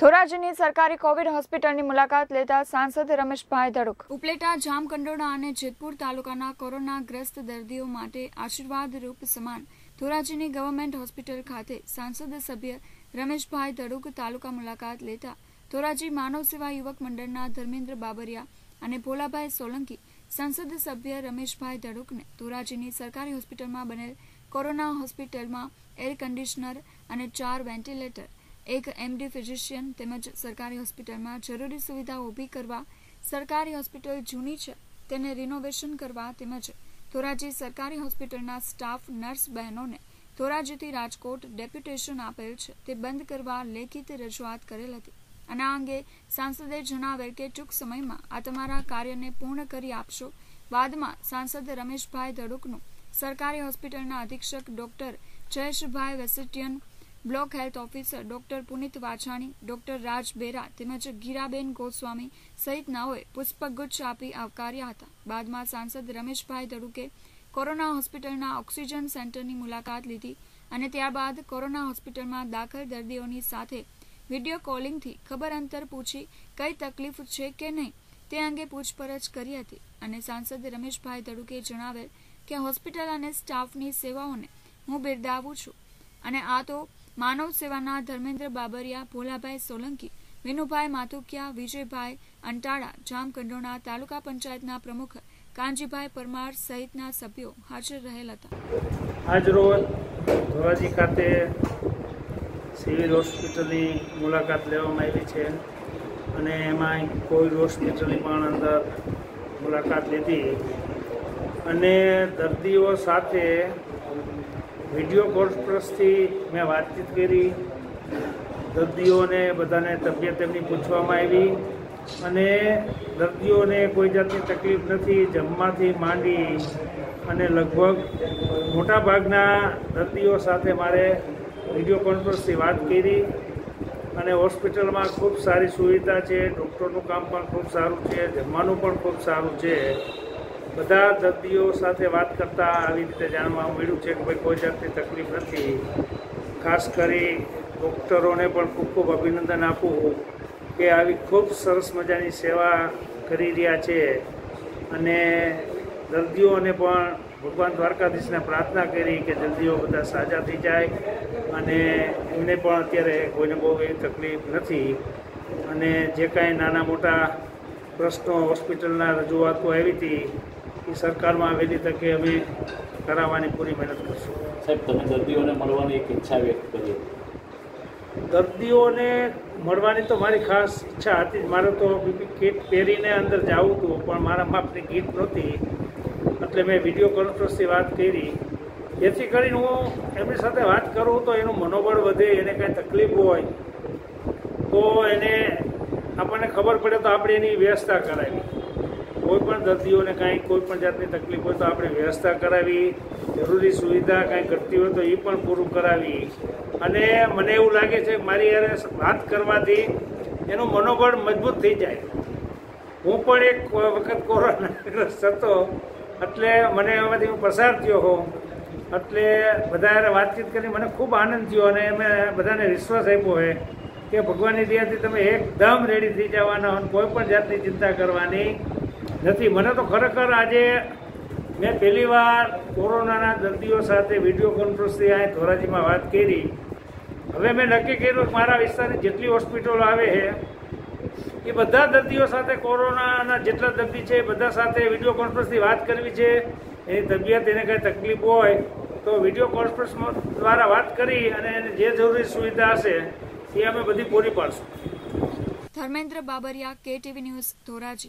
ધોરાજીની સરકારી કોવિડ હોસ્પિટલની મુલાકાત લેતા સાંસદ રમેશભાઈ ધડુક. ઉપલેટા, જામકંડોળા અને જેતપુર તાલુકાના કોરોનાગ્રસ્ત દર્દીઓ માટે આશીર્વાદરૂપ સમાન ધોરાજીની ગવર્મેન્ટ હોસ્પિટલ ખાતે સાંસદ સભ્ય રમેશભાઈ ધડુક તાલુકા મુલાકાત લેતા ધોરાજી માનવ સેવા યુવક મંડળના ધર્મેન્દ્ર બાબરિયા અને ભોલાભાઈ સોલંકી સંસદ સભ્ય રમેશભાઈ ધડુકને ધોરાજીની સરકારી હોસ્પિટલમાં બનેલ કોરોના હોસ્પિટલમાં એર કન્ડિશનર અને ચાર વેન્ટિલેટર એક એમડી ફિઝિશિયન તેમજ સરકારી હોસ્પિટલમાં જરૂરી સુવિધાઓ ઊભી કરવા, સરકારી હોસ્પિટલ જૂની છે, તેને રિનોવેશન કરવા તેમજ ધોરાજી સરકારી હોસ્પિટલના સ્ટાફ નર્સ બહેનોને ધોરાજીથી રાજકોટ ડેપ્યુટેશન આપેલ છે. તે બંધ કરવા લેખિત રજૂઆત કરેલ હતી. અને આ અંગે સાંસદે જણાવેલ કે ટૂંક સમયમાં આ તમારા કાર્યને પૂર્ણ કરી આપશો. બાદમાં સાંસદ રમેશભાઈ ધડુકનું સરકારી હોસ્પિટલના અધિક્ષક doctor Jayeshbhai વેસેટિયન block health officer doctor Punit Vachhani, doctor Raj Bera તેમજ ગીરાબેન ગોસ્વામી સહિત નાઓએ પુષ્પગુચ્છ આપી આવકાર્યા હતા. બાદમાં સાંસદ રમેશભાઈ ધડુકે કોરોના હોસ્પિટલના ઓક્સિજન સેન્ટરની મુલાકાત લીધી અને ત્યારબાદ કોરોના હોસ્પિટલમાં દાખલ દર્દીઓની સાથે વીડિયો કોલિંગથી ખબર અંતર પૂછી કઈ તકલીફ છે કે નહીં તે અંગે પૂછપરછ કરી હતી અને સાંસદ રમેશભાઈ ધડુકે જણાવેલ કે હોસ્પિટલ અને સ્ટાફની સેવાઓને હું બિરદાવું છું અને આ તો માનવ સેવાના ધર્મેન્દ્ર બાબરિયા, ભોલાભાઈ સોલંકી, વિનુભાઈ માથુકિયા વિજયભાઈ અંટાળા, જામકંડોણા તાલુકા પંચાયતના પ્રમુખ કાંજીભાઈ પરમાર સહિતના સભ્યો હાજર રહેલ હતા. આજરોજ ધોરાજી ખાતે સિવિલ હોસ્પિટલની મુલાકાત લેવામાં આવી છે અને એમાં કોવિડ હોસ્પિટલની પણ અંદર મુલાકાત લીધી. અને દર્દીઓ સાથે વીડિયો કોન્ફરન્સથી મેં વાતચીત કરી. દર્દીઓને બધાને તબિયત એમની પૂછવામાં આવી અને દર્દીઓને કોઈ જાતની તકલીફ નથી, જમવાથી માંડી અને લગભગ મોટાભાગના દર્દીઓ સાથે મારે વીડિયો કોન્ફરન્સથી વાત કરી અને હોસ્પિટલમાં ખૂબ સારી સુવિધા છે, ડૉક્ટરનું કામ પણ ખૂબ સારું છે, જમવાનું પણ ખૂબ સારું છે. બધા દર્દીઓ સાથે વાત કરતાં આવી રીતે જાણવા મળ્યું છે કે ભાઈ કોઈ જાતની તકલીફ નથી. ખાસ કરી ડૉક્ટરોને પણ ખૂબ ખૂબ અભિનંદન આપું કે આવી ખૂબ સરસ મજાની સેવા કરી રહ્યા છે. અને દર્દીઓને પણ ભગવાન દ્વારકાધીશને પ્રાર્થના કરી કે દર્દીઓ બધા સાજા થઈ જાય અને એમને પણ અત્યારે કોઈને બહુ એવી તકલીફ નથી. અને જે કાંઈ નાના મોટા પ્રશ્નો હોસ્પિટલના રજૂઆતો આવી હતી એ સરકારમાં આવેલી તકે અમે કરાવવાની પૂરી મહેનત કરશું. સાહેબ તમે દર્દીઓને મળવાની એક ઈચ્છા વ્યક્ત કરી. દર્દીઓને મળવાની તો મારી ખાસ ઈચ્છા હતી મારે તો બીપી કીટ પહેરીને અંદર જવું હતું પણ મારા માપની કીટ નહોતી. એટલે મેં વીડિયો કોન્ફરન્સથી વાત કરી. જેથી કરીને હું એમની સાથે વાત કરું તો એનું મનોબળ વધે એને કાંઈ તકલીફ હોય તો એને આપણને ખબર પડે તો આપણે એની વ્યવસ્થા કરાવી. કોઈ પણ દર્દીઓને કાંઈ કોઈ પણ જાતની તકલીફ હોય તો આપણે વ્યવસ્થા કરાવી, જરૂરી સુવિધા કાંઈ ઘટતી હોય તો એ પણ પૂરું કરાવી. અને મને એવું લાગે છે, મારી યારે વાત કરવાથી એનું મનોબળ મજબૂત થઈ જાય. હું પણ એક વખત કોરોનાગ્રસ્ત હતો, એટલે મને એમાંથી હું પસાર થયો હોઉં. એટલે બધા વાતચીત કરી મને ખૂબ આનંદ થયો અને મેં બધાને વિશ્વાસ આપ્યો હોય કે ભગવાનની દયાથી તમે એકદમ રેડી થઈ જવાના હોય કોઈ પણ જાતની ચિંતા કરવાની નથી, મને તો ખરેખર આજે મેં પહેલી વાર કોરોનાના દર્દીઓ સાથે વીડિયો કોન્ફરન્સથી આ ધોરાજીમાં વાત કરી. હવે મેં નક્કી કર્યું કે મારા વિસ્તારની જેટલી હોસ્પિટલો આવે છે, એ બધા દર્દીઓ સાથે કોરોનાના જેટલા દર્દી છે એ બધા સાથે વીડિયો કોન્ફરન્સથી વાત કરવી છે. એની તબિયત, એને કંઈ તકલીફ હોય તો વીડિયો કોન્ફરન્સ દ્વારા વાત કરી અને એને જે જરૂરી સુવિધા હશે, એ અમે બધી પૂરી પાડશું. Dharmendra Babariya, KTV news, Dhoraji.